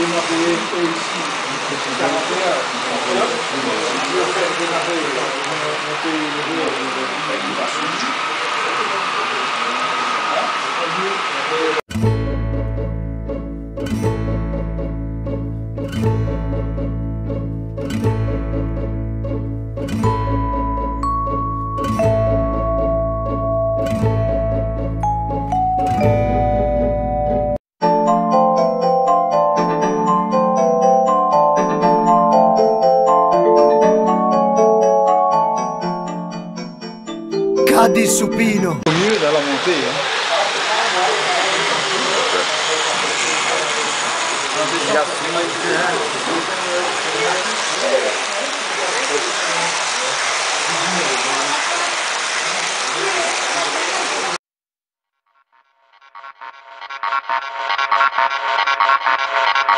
démarrer eux ici, caractère, si je veux faire démarrer euh, mon pays, le euh, a di supino. Mio dalla montagna. Thank